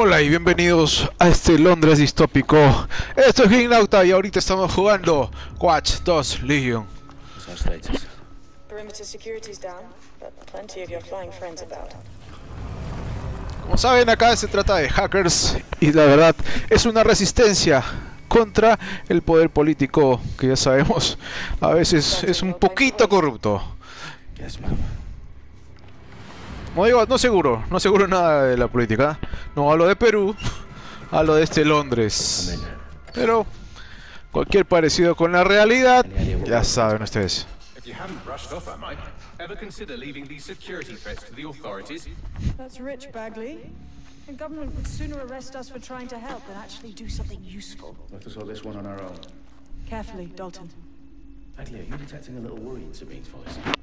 Hola y bienvenidos a este Londres distópico. Esto es Gignauta y ahorita estamos jugando Watch 2 Legion. Como saben, acá se trata de hackers y la verdad es una resistencia contra el poder político que ya sabemos a veces es un poquito corrupto. Yes, ma'am. Como digo, no seguro, no seguro nada de la política. No hablo de Perú, hablo de este Londres. Pero cualquier parecido con la realidad, ya saben ustedes. If you haven't brushed off, I might. Ever consider leaving these security threats to the authorities? That's rich, Bagley. The government would sooner arrest us for trying to help than actually do something useful. Have to sort this one on our own. Carefully, Dalton. Bagley, are you detecting a little worry in Sabine's voice?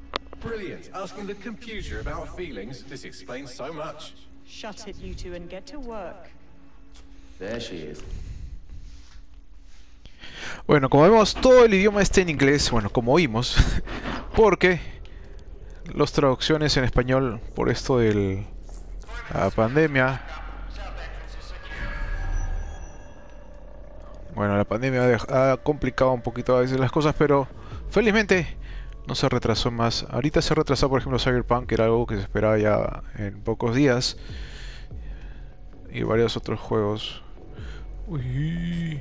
Brilliant. Asking the computer about feelings. This explains so much. Shut it, you two, and get to work. There she is. Bueno, como vemos, todo el idioma está en inglés, bueno, como oímos, porque las traducciones en español por esto de la pandemia. Bueno, la pandemia ha complicado un poquito a veces las cosas, pero felizmente no se retrasó más. Ahorita se retrasó, por ejemplo, Cyberpunk, que era algo que se esperaba ya en pocos días. Y varios otros juegos. Uy.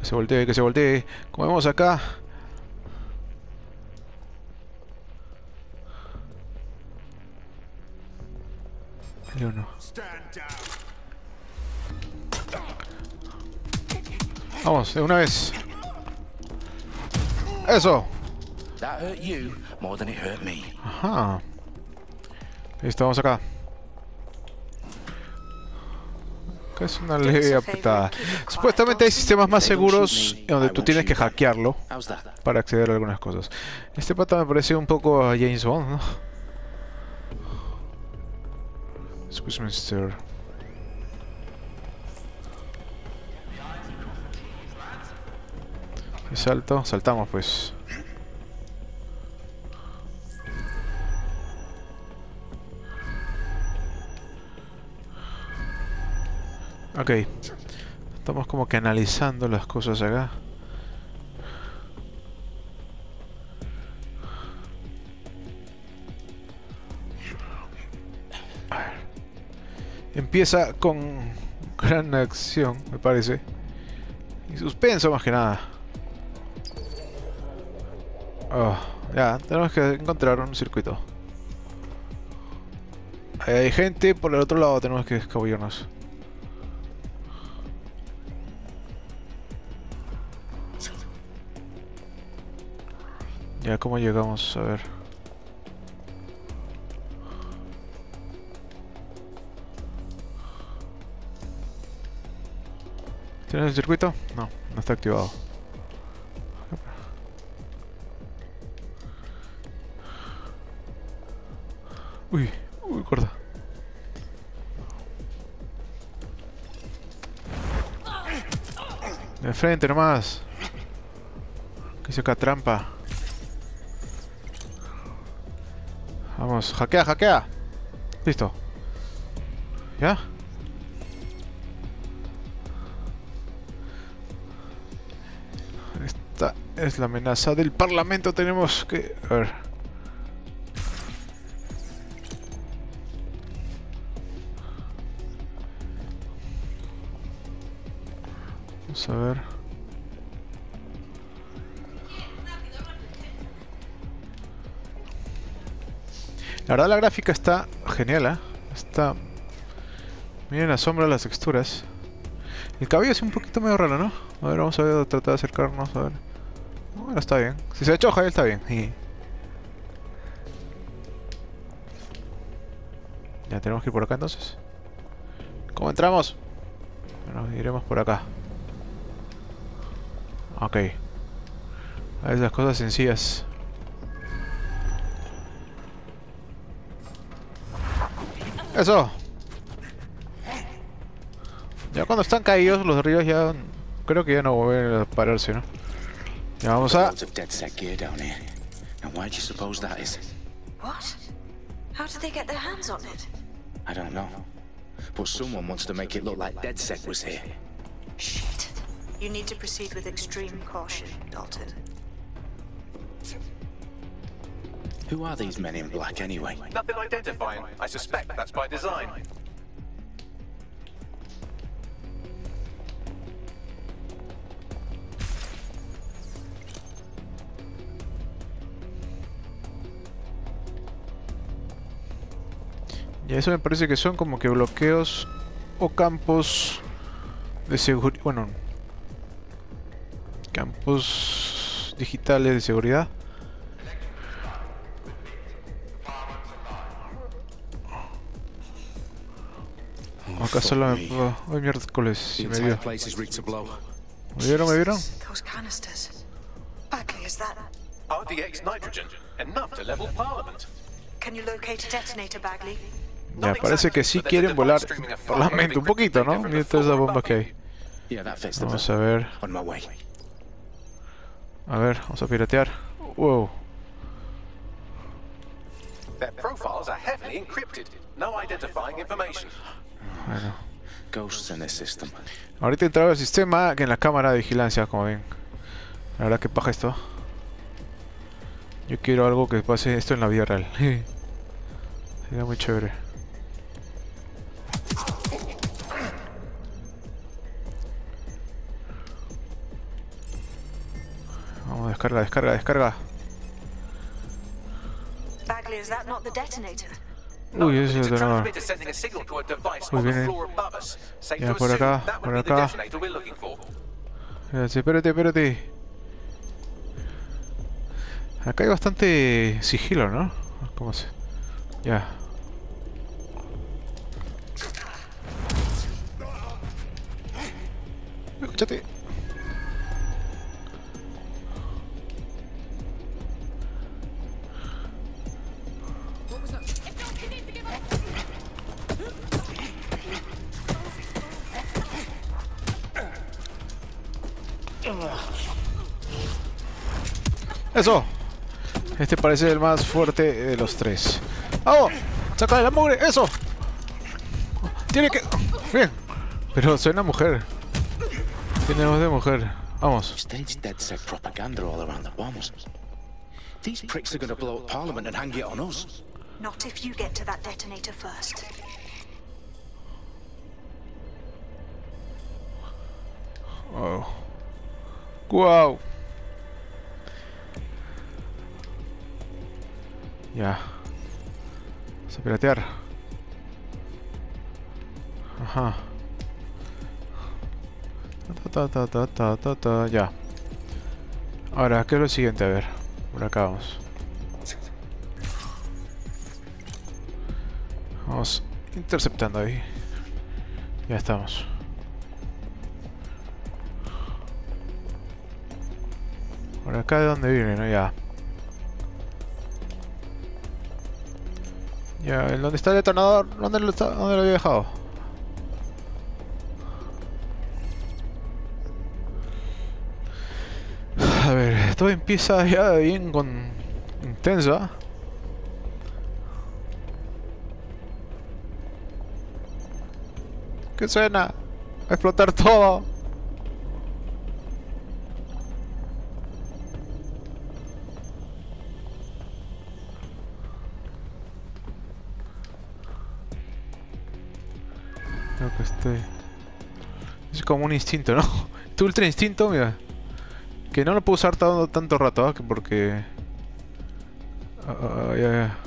Que se voltee, que se voltee. Como vemos acá. Hay uno. Vamos, de una vez. Eso. That hurt you more than it hurt me. Ajá. Listo, vamos acá. Acá es una leve apretada. Supuestamente hay sistemas más seguros donde tú tienes que hackearlo para acceder a algunas cosas. Este pata me parece un poco a James Bond, ¿no? Westminster. Y salto, saltamos pues. Ok. Estamos como que analizando las cosas acá. Empieza con gran acción, me parece. Y suspenso más que nada. Oh, ya, tenemos que encontrar un circuito. Ahí hay gente, por el otro lado tenemos que escabullirnos. Ya, ¿cómo llegamos? A ver. ¿Tienes el circuito? No, no está activado. De frente nomás. Que hice acá trampa. Vamos, hackea, hackea. Listo. ¿Ya? Esta es la amenaza del parlamento. Tenemos que... A ver. Vamos a ver. La verdad la gráfica está genial, ¿eh? Está... Miren la sombra, las texturas. El cabello es un poquito medio raro, ¿no? A ver, vamos a ver, tratar de acercarnos, a ver. Bueno, está bien. Si se choja, está bien. Y- Ya tenemos que ir por acá entonces. ¿Cómo entramos? Bueno, iremos por acá. Ok. A veces las cosas sencillas. Eso. Ya cuando están caídos los ríos ya creo que ya no vuelven a pararse, ¿no? Ya vamos a Loads of dead set gear down here. And why do you suppose that is? What? How did they get their hands on it? I don't know. But someone wants to make it look like DedSec was here. Shit. You need to proceed with extreme caution, Dalton. Who are these men in black anyway? Nothing identifying. I suspect that's by design. Y eso me parece que son como que bloqueos o campos de seguridad. Bueno, campos digitales de seguridad. Acá solo me puedo. Ay, miércoles, si me vio. ¿Me vieron? ¿Me vieron? RDX nitrogen. Enough to level Parliament. Can you locate a detonator, Bagley? Ya, parece que sí quieren volar parlamento un poquito, ¿no? Mira todas las bombas que hay. Vamos a ver. A ver, vamos a piratear. Wow. Their profiles are heavily encrypted. No identifying information. Bueno. Ghosts in the system. Ahorita entraba el sistema que en la cámara de vigilancia, como ven. La verdad que paja esto. Yo quiero algo que pase esto en la vida real. Sería muy chévere. Descarga, descarga, descarga. Bagley, is that not the detonator? No, Uy, ese it's a detonador. transmitter sending a signal to a device Uy, viene. to por acá, por acá. Espérate, espérate, espérate. Acá hay bastante sigilo, ¿no? ¿Cómo se...? Ya. Escúchate. ¡Eso! Este parece el más fuerte de los tres. ¡Vamos! ¡Saca la mugre! ¡Eso! Tiene que... Bien. Pero soy una mujer. Tiene voz de mujer. Vamos. Stage DedSec propaganda all around the bombs. These pricks are gonna blow up Parliament and hang it on us. Not if you get to that detonator first. Oh. ¡Guau! Ya. Vamos a piratear. Ajá. Ta, ta, ta, ta, ta, ta, ya. Ahora, ¿qué es lo siguiente? A ver. Por acá vamos. Vamos interceptando ahí. Ya estamos. Por acá de donde viene, ¿no? Ya. Ya, ¿en dónde está el detonador? ¿Dónde lo, está? ¿Dónde lo había dejado? A ver, todo empieza ya bien con... intensa. ¿Qué suena? Explotar todo. Estoy... Es como un instinto, ¿no? Tu ultra instinto, mira. Que no lo puedo usar tanto, tanto rato. Que porque... Ah, ya, ya.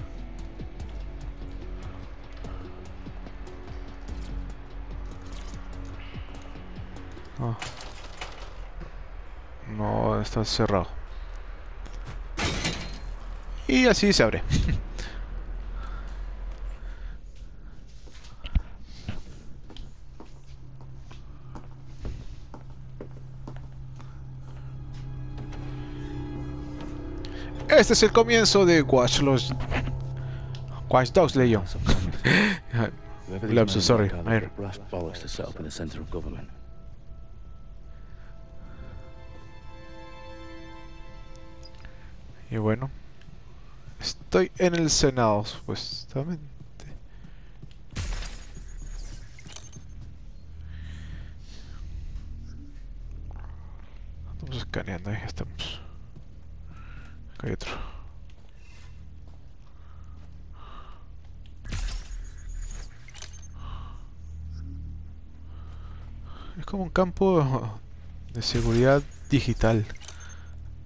Ah. No, está cerrado. Y así se abre. Este es el comienzo de Watch los Watch Dogs Legion. Are, sorry. Y bueno, estoy en el Senado, supuestamente. Es como un campo de seguridad digital.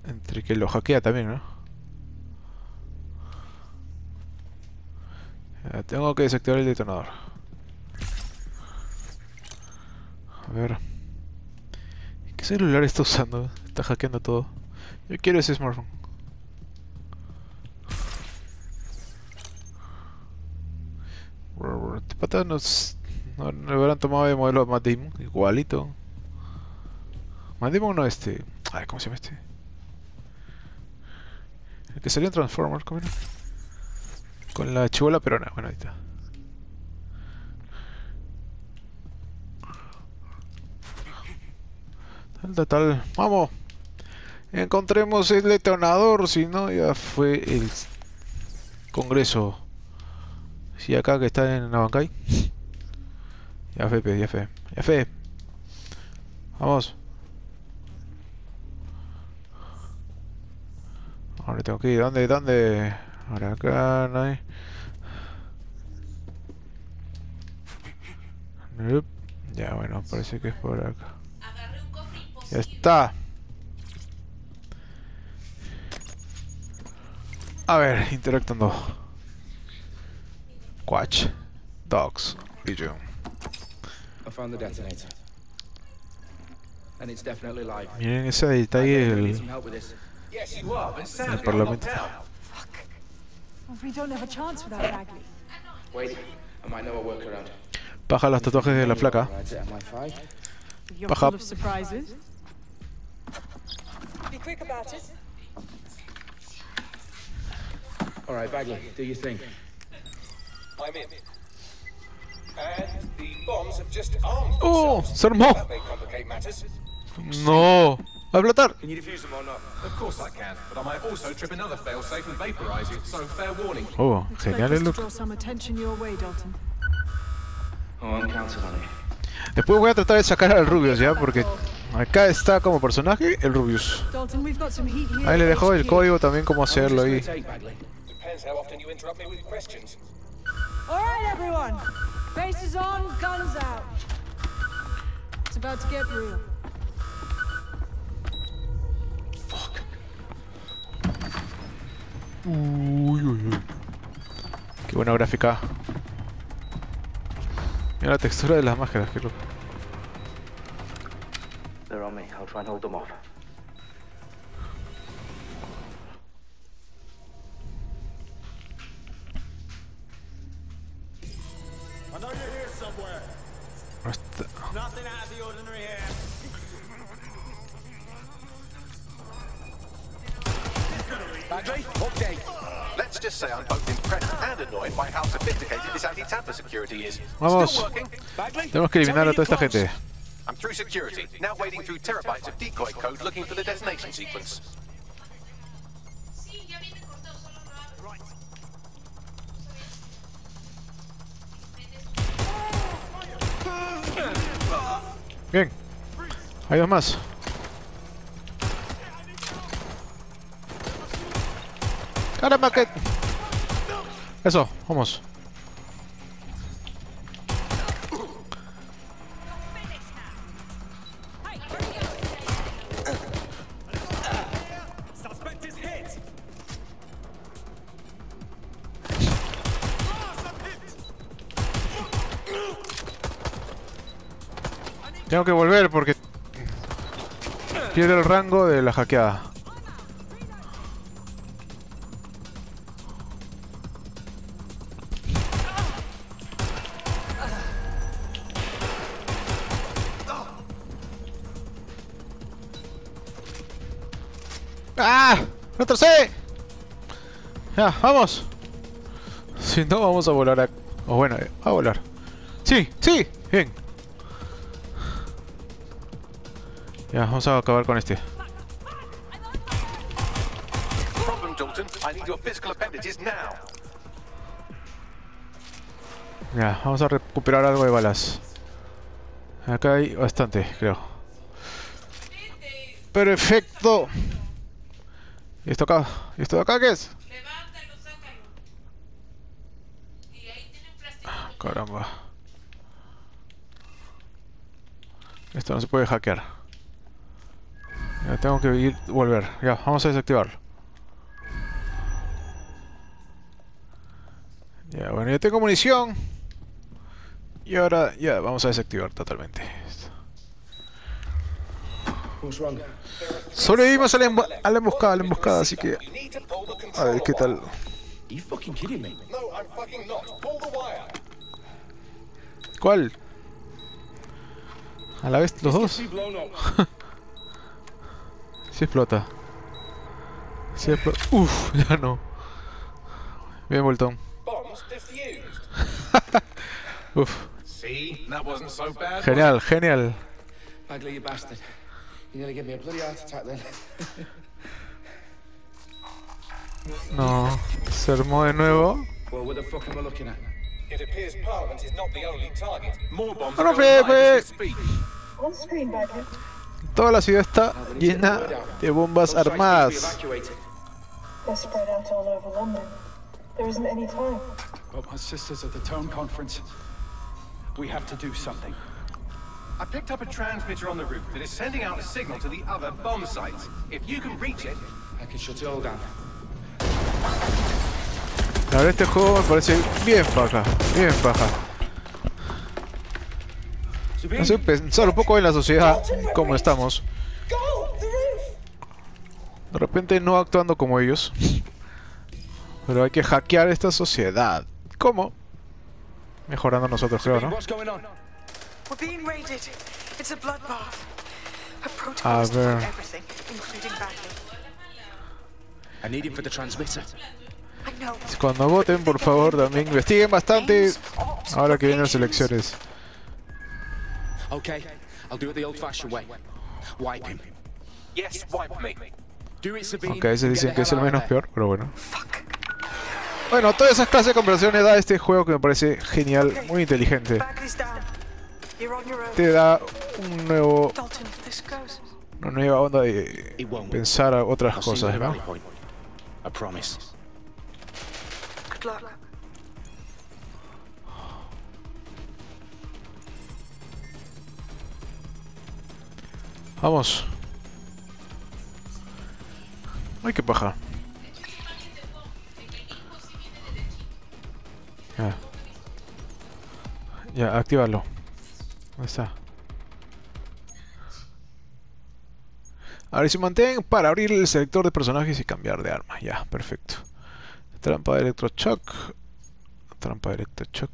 Entre que lo hackea también, ¿no? Tengo que desactivar el detonador. A ver. ¿Qué celular está usando? Está hackeando todo. Yo quiero ese smartphone. Este pata nos, no, no habrán tomado de modelo a Matt Damon, igualito. Matt Damon no este. Ay, ¿cómo se llama este? El que salió en Transformers, ¿cómo era? Con la chivola perona, bueno, ahí está. Tal, tal. Vamos. Encontremos el detonador, si no ya fue el Congreso. Si acá que está en Nabancay. Ya fe, ya fe. Ya fe. Vamos. Ahora tengo que ir. ¿Dónde? ¿Dónde? Ahora acá no hay. Ya bueno, parece que es por acá. Ya está. A ver, interactando. Watch. Dogs. Video. I found the detonator. And it's definitely live. Miren ese detalle del, del parlamento. locked out. Well, we don't have a chance without Bagley. Wait, I might know a workaround. Baja los tatuajes de la flaca. Rides at MI5. You're Baja. full of surprises. Be quick about it. All right, Bagley, do your thing. I'm in. And the bombs have just armed ¡Oh! ¡Se armó! ¡No! ¡Va a explotar! Can you defuse them or not? Of course I can, but I might also trip another failsafe and vaporize it, so fair warning. Oh, genial el look. Oh. Después voy a tratar de sacar al Rubius ya, porque acá está como personaje el Rubius. Dalton, we've got some heat here. Ahí le at dejo el código también cómo hacerlo ahí. Faces on, guns out. It's about to get real. Uy, uy, uy. Qué buena gráfica. Mira la textura de las máscaras, qué loco. They're on me. I'll try and hold them off. Know you're here somewhere. Hasta- Nothing out of the ordinary here. Bagley, what day? Let's just say I'm both impressed and annoyed by how sophisticated this anti-tamper security is. Vamos. Still working? Bagley? Tenemos que eliminar a toda esta gente. I'm through security, now wading through terabytes of decoy code looking for the detonation sequence. Bien. Hay dos más. ¡Caramba, que... Eso, vamos. Tengo que volver porque... Pierde el rango de la hackeada. ¡Ah! ¡Retrocé! Ya, vamos. Si no, vamos a volar a... O bueno, eh, a volar. Sí, sí, bien. Ya, vamos a acabar con este. Ya, vamos a recuperar algo de balas. Acá hay bastante, creo. Perfecto. ¿Y esto acá? ¿Y esto de acá qué es? Plástico. Caramba. Esto no se puede hackear. Ya tengo que ir, volver. Ya, vamos a desactivarlo. Ya, bueno, ya tengo munición. Y ahora, ya, vamos a desactivar totalmente. Sobrevivimos a la, a la emboscada, a la emboscada, así que... A ver, ¿qué tal? ¿Cuál? A la vez los dos. Sí explota. Sí explota. Uf, ya no. Bien, defused. Uf. Genial, genial. Bagley, you bastard. You nearly gave me a bloody heart attack then. No. Se armó de nuevo. well, what the fuck am I looking at? It appears Parliament is not the only target. it? More bombs No, Pepe. Toda la ciudad está llena de bombas armadas. evacuated. They're spread out all over London. There isn't any time. But my sister's at the tone conference. We have to do something. I picked up a transmitter on the roof that is sending out a signal to the other bomb sites. If you can reach it, I can shut it all down. La verdad este juego me parece bien paja, bien paja. Hace pensar un poco en la sociedad, como estamos. De repente no actuando como ellos. Pero hay que hackear esta sociedad. ¿Cómo? Mejorando nosotros, creo, ¿no? What's going on? We're being raided. It's a ver. everything, including Bagley. I need him for the transmitter. I know. Cuando voten, por favor, también investiguen bastante. Ahora que vienen las elecciones. Okay, I'll do it the old-fashioned way. Wipe him. yes, wipe me. Do it, Sabine. Aunque a veces dicen que es el menos peor, pero bueno. Bueno, todas esas clases de conversaciones da este juego que me parece genial, muy inteligente. Te da un nuevo, una nueva onda de pensar a otras cosas, ¿no? Vamos. Ay, qué paja. Ya. Ya, actívalo. ¿Dónde está? Ahora se mantén para abrir el selector de personajes y cambiar de arma. Ya, perfecto. Trampa de electroshock. Trampa de electroshock.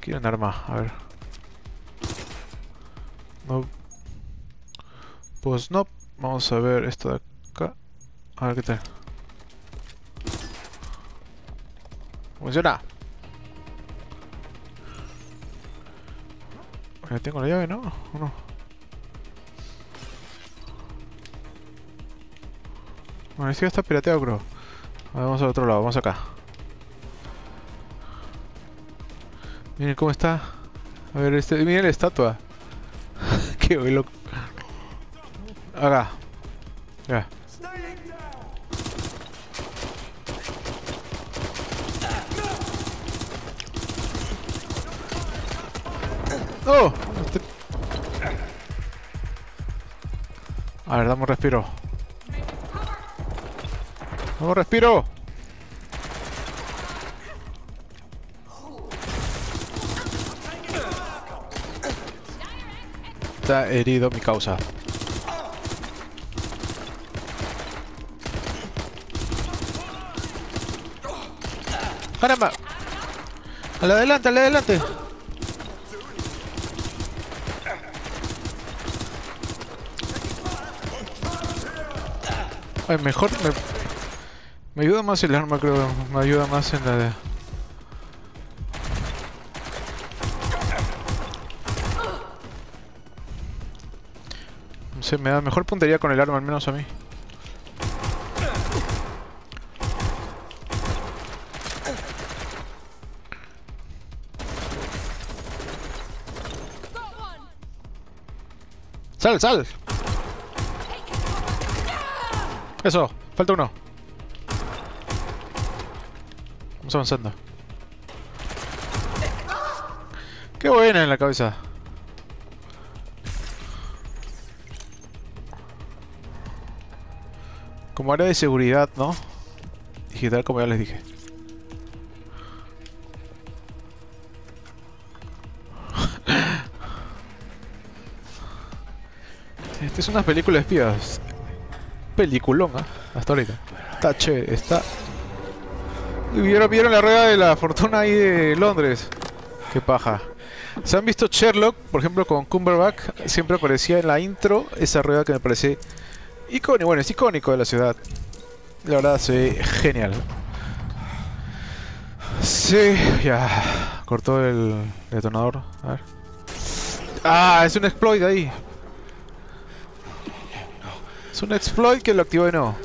Quiero un arma, a ver. No. Pues no. Vamos a ver esto de acá. A ver qué tal. Funciona. Ya tengo la llave, ¿no? ¿O no? Bueno, sí está pirateado, creo. A ver, vamos al otro lado, vamos acá. Miren cómo está. A ver, este, miren la estatua. Qué loco. Acá. Ya. ¡Oh! Este- A ver, dame un respiro. Dame un respiro. Está herido mi causa. ¡Caramba! ¡Al adelante, al adelante! Ay, mejor me... Me ayuda más el arma, creo. Me ayuda más en la de... me da mejor puntería con el arma, al menos a mí. ¡Sal, sal! Eso, falta uno. Vamos avanzando. Qué buena en la cabeza. Como área de seguridad, ¿no? Digital, como ya les dije. Esta es una película de espías. Peliculón, ¿ah? Hasta ahorita. Está chévere, está... ¿Vieron, ¿Vieron la rueda de la fortuna ahí de Londres? Qué paja. ¿Se han visto Sherlock, por ejemplo, con Cumberbatch? Siempre aparecía en la intro esa rueda que me parece icónico. Bueno, es icónico de la ciudad. La verdad, se ve genial. Sí, ya. Cortó el detonador. A ver. Ah, es un exploit ahí. Es un exploit que lo activó de nuevo.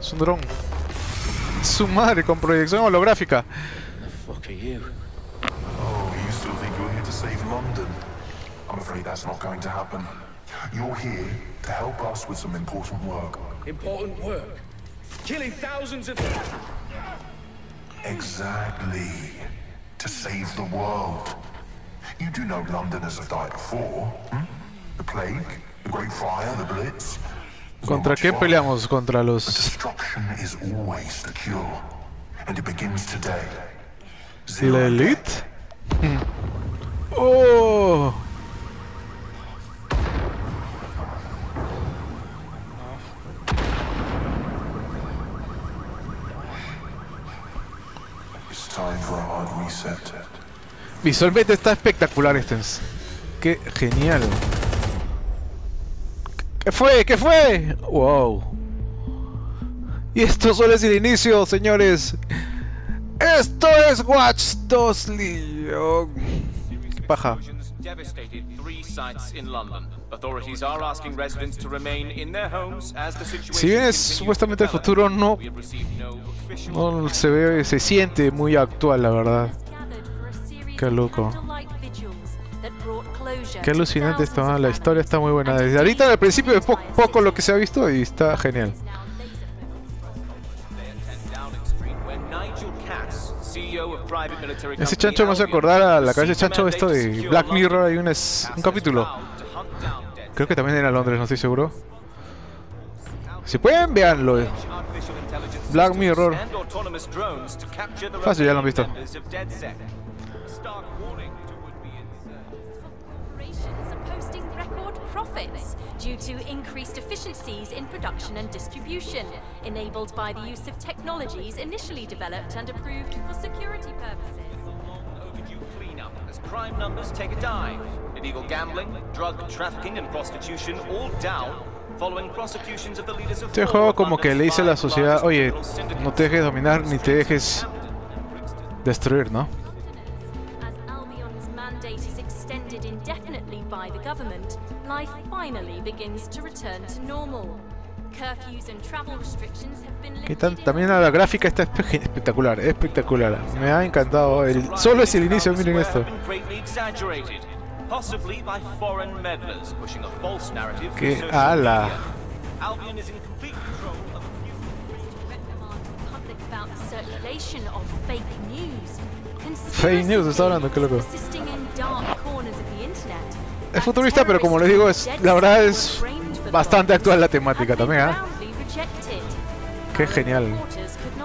Es un dron. Su madre con proyección holográfica. You? Oh, you still think you're here to? I'm afraid that's not going to happen. You're here to help us with some important work. Important work. Killing thousands of. People Exactly. To save the world. You do know Londoners have died before, hmm? The plague, the Great Fire, the Blitz. ¿Contra qué peleamos? Contra los... ¿La Elite? ¡Oh! Hard reset. Visualmente está espectacular este. Qué genial. ¿Qué fue? ¿Qué fue? Wow. Y esto solo es el inicio, señores. Esto es Watch 2 Legion. Paja. Explosions devastated three sites in London. Authorities are asking residents to remain in their homes as the situation Si bien es supuestamente el futuro, no, no se ve, se siente muy actual, la verdad. Qué loco. Qué alucinante esto, la historia está muy buena. Desde ahorita al principio es po- poco lo que se ha visto y está genial. Day at 10 Downing Street, where Nigel Cass, CEO of private military Ese chancho me hace acordar a la a chancho esto de Black. Mirror, hay un, es- un capítulo. Creo que también era Londres, no estoy seguro. Si pueden, véanlo. Black Mirror. Fácil, ya lo han visto. Profits due to increased efficiencies in production and distribution, enabled by the use of technologies initially developed and approved for security purposes. overdue cleanup as crime numbers take a dive. Illegal gambling, drug trafficking, and prostitution all down following prosecutions of the leaders of Este four juego como que le dice a la sociedad, oye, no te dejes dominar ni te dejes Hampton and Brixton. destruir, ¿no? Indefinitely by the government, life finally begins to return to normal. Curfews and travel restrictions have been Que lifted tan- in también la gráfica está espe- espectacular, espectacular. Me ha encantado. El, solo es el inicio, miren esto. Have been greatly exaggerated, possibly by foreign meddlers pushing a false narrative through Que ala. media. Albion is in complete control of a few reprimand the public about the circulation of fake news. Fake news, está hablando, qué loco. Es futurista, pero como les digo, es, la verdad es bastante actual la temática también, ¿ah? Qué genial.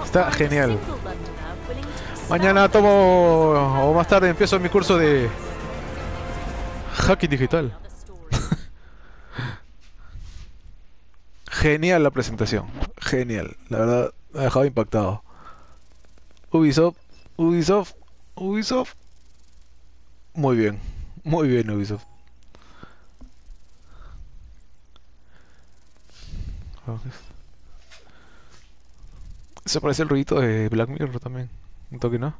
Está genial. Mañana tomo o más tarde empiezo mi curso de hacking digital. Genial la presentación, genial, la verdad me ha dejado impactado. Ubisoft, Ubisoft, Ubisoft. Muy bien, muy bien Ubisoft. Se parece el ruidito de Black Mirror también. Un toque, ¿no?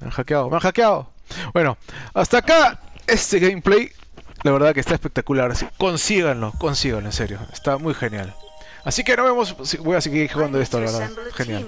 Me han hackeado, me han hackeado. Bueno, hasta acá este gameplay. La verdad que está espectacular. Sí, Consíganlo, consíganlo, en serio. Está muy genial. Así que nos vemos. Voy a seguir jugando esto, la verdad. Genial.